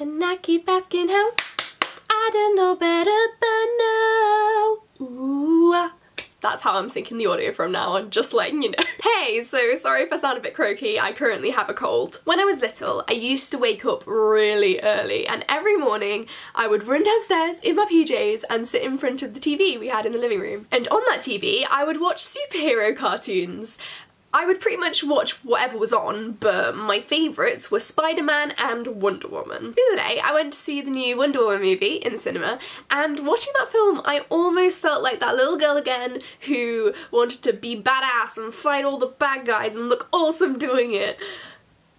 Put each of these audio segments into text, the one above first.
And I keep asking how I don't know better but no. Ooh. ah. That's how I'm syncing the audio from now on, just letting you know. Hey, so sorry if I sound a bit croaky, I currently have a cold. When I was little, I used to wake up really early and every morning I would run downstairs in my PJs and sit in front of the TV we had in the living room. And on that TV, I would watch superhero cartoons. I would pretty much watch whatever was on, but my favourites were Spider-Man and Wonder Woman. The other day, I went to see the new Wonder Woman movie in the cinema, and watching that film, I almost felt like that little girl again who wanted to be badass and fight all the bad guys and look awesome doing it.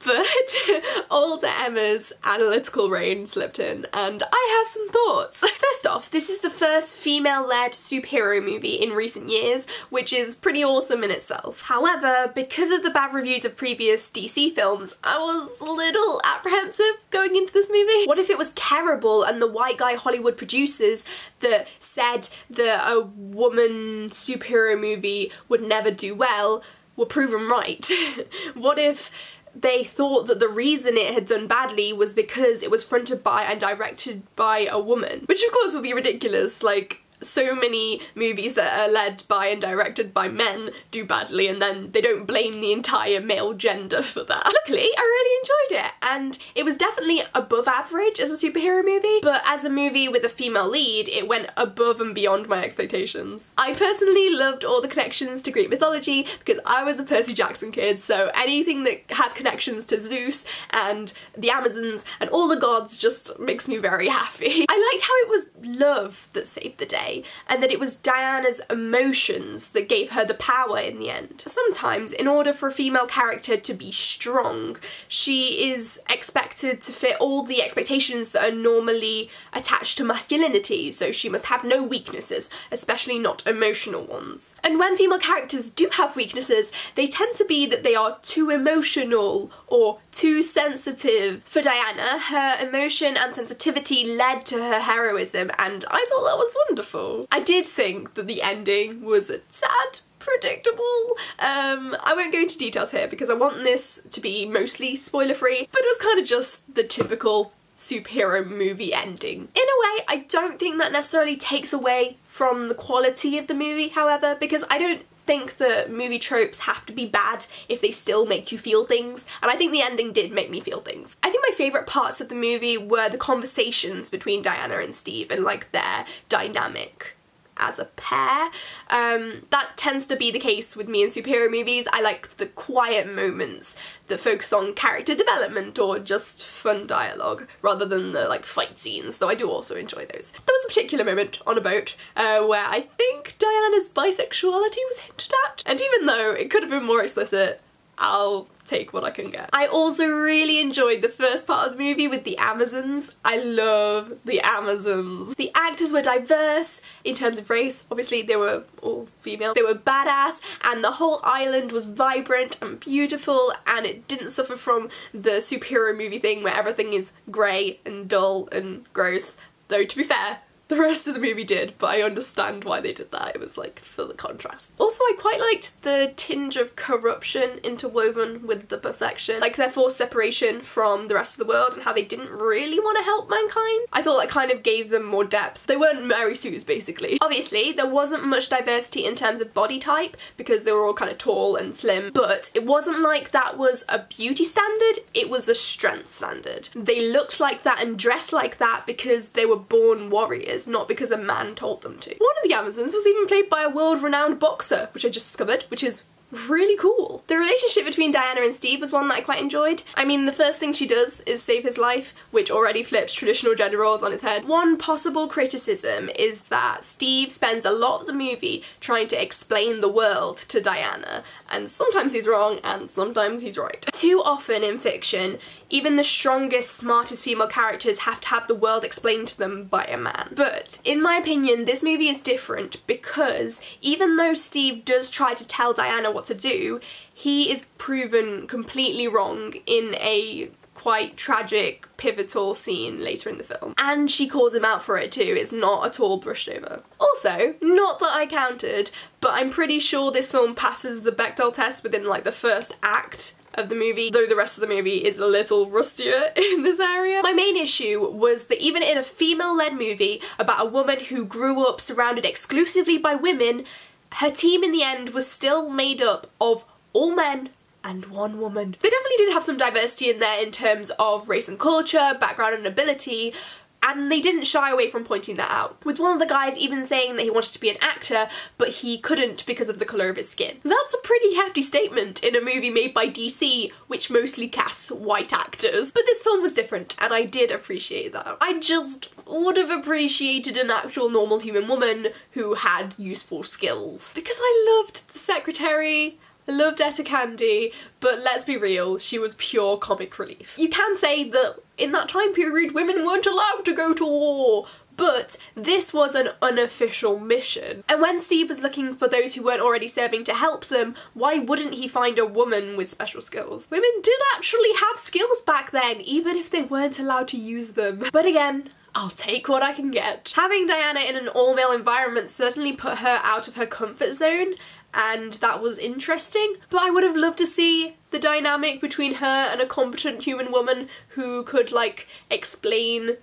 But older Emma's analytical brain slipped in and I have some thoughts. First off, this is the first female-led superhero movie in recent years, which is pretty awesome in itself. However, because of the bad reviews of previous DC films, I was a little apprehensive going into this movie. What if it was terrible and the white guy Hollywood producers that said that a woman superhero movie would never do well were proven right? what if they thought that the reason it had done badly was because it was fronted by and directed by a woman. Which of course would be ridiculous, like so many movies that are led by and directed by men do badly and then they don't blame the entire male gender for that. Luckily, I really enjoyed it and it was definitely above average as a superhero movie, but as a movie with a female lead, it went above and beyond my expectations. I personally loved all the connections to Greek mythology because I was a Percy Jackson kid, so anything that has connections to Zeus and the Amazons and all the gods just makes me very happy. I liked how it was love that saved the day and that it was Diana's emotions that gave her the power in the end. Sometimes, in order for a female character to be strong, she is expected to fit all the expectations that are normally attached to masculinity, so she must have no weaknesses, especially not emotional ones. And when female characters do have weaknesses, they tend to be that they are too emotional or too sensitive. For Diana, her emotion and sensitivity led to her heroism, and I thought that was wonderful. I did think that the ending was a tad predictable. Um, I won't go into details here because I want this to be mostly spoiler free, but it was kind of just the typical superhero movie ending. In a way, I don't think that necessarily takes away from the quality of the movie, however, because I don't think that movie tropes have to be bad if they still make you feel things, and I think the ending did make me feel things. I think my favourite parts of the movie were the conversations between Diana and Steve and like their dynamic as a pair. Um, that tends to be the case with me in superhero movies. I like the quiet moments that focus on character development or just fun dialogue rather than the like fight scenes, though I do also enjoy those. There was a particular moment on a boat uh, where I think Diana's bisexuality was hinted at, and even though it could have been more explicit, I'll take what I can get. I also really enjoyed the first part of the movie with the Amazons. I love the Amazons. The actors were diverse in terms of race. Obviously they were all female. They were badass and the whole island was vibrant and beautiful and it didn't suffer from the superhero movie thing where everything is grey and dull and gross. Though to be fair, the rest of the movie did, but I understand why they did that. It was like for the contrast. Also, I quite liked the tinge of corruption interwoven with the perfection, like their forced separation from the rest of the world and how they didn't really want to help mankind. I thought that kind of gave them more depth. They weren't Mary Sue's basically. Obviously, there wasn't much diversity in terms of body type because they were all kind of tall and slim, but it wasn't like that was a beauty standard, it was a strength standard. They looked like that and dressed like that because they were born warriors not because a man told them to. One of the Amazons was even played by a world-renowned boxer, which I just discovered, which is really cool. The relationship between Diana and Steve was one that I quite enjoyed. I mean, the first thing she does is save his life, which already flips traditional gender roles on its head. One possible criticism is that Steve spends a lot of the movie trying to explain the world to Diana, and sometimes he's wrong and sometimes he's right. Too often in fiction, even the strongest, smartest female characters have to have the world explained to them by a man. But in my opinion, this movie is different because even though Steve does try to tell Diana what to do, he is proven completely wrong in a quite tragic, pivotal scene later in the film. And she calls him out for it too, it's not at all brushed over. Also, not that I counted, but I'm pretty sure this film passes the Bechdel test within like the first act of the movie, though the rest of the movie is a little rustier in this area. My main issue was that even in a female-led movie about a woman who grew up surrounded exclusively by women, her team in the end was still made up of all men and one woman. They definitely did have some diversity in there in terms of race and culture, background and ability, and they didn't shy away from pointing that out. With one of the guys even saying that he wanted to be an actor, but he couldn't because of the colour of his skin. That's a pretty hefty statement in a movie made by DC, which mostly casts white actors. But this film was different, and I did appreciate that. I just would have appreciated an actual normal human woman who had useful skills. Because I loved the secretary, loved Etta Candy, but let's be real, she was pure comic relief. You can say that in that time period women weren't allowed to go to war, but this was an unofficial mission. And when Steve was looking for those who weren't already serving to help them, why wouldn't he find a woman with special skills? Women did actually have skills back then, even if they weren't allowed to use them. But again, I'll take what I can get. Having Diana in an all-male environment certainly put her out of her comfort zone and that was interesting. But I would have loved to see the dynamic between her and a competent human woman who could like explain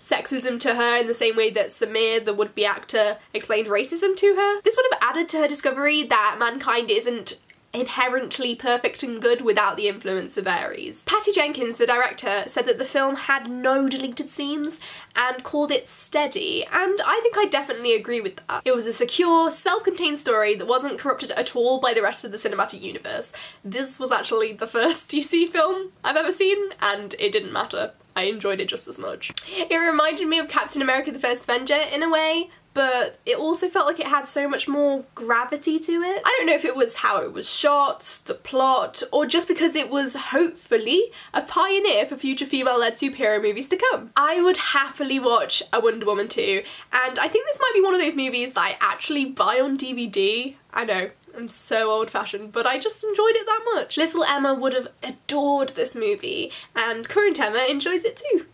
sexism to her in the same way that Sameer, the would-be actor, explained racism to her. This would have added to her discovery that mankind isn't inherently perfect and good without the influence of Ares. Patty Jenkins, the director, said that the film had no deleted scenes and called it steady, and I think I definitely agree with that. It was a secure, self-contained story that wasn't corrupted at all by the rest of the cinematic universe. This was actually the first DC film I've ever seen, and it didn't matter. I enjoyed it just as much. It reminded me of Captain America the First Avenger in a way, but it also felt like it had so much more gravity to it. I don't know if it was how it was shot, the plot, or just because it was hopefully a pioneer for future female-led superhero movies to come. I would happily watch a Wonder Woman 2, and I think this might be one of those movies that I actually buy on DVD. I know, I'm so old-fashioned, but I just enjoyed it that much. Little Emma would have adored this movie, and current Emma enjoys it too.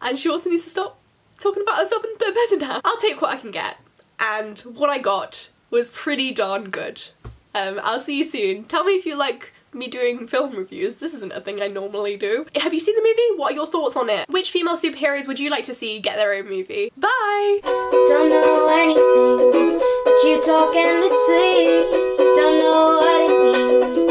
And she also needs to stop talking about herself in third person now. I'll take what I can get. And what I got was pretty darn good. Um, I'll see you soon. Tell me if you like me doing film reviews. This isn't a thing I normally do. Have you seen the movie? What are your thoughts on it? Which female superheroes would you like to see get their own movie? Bye! Don't know anything, but you talk endlessly. Don't know what it means.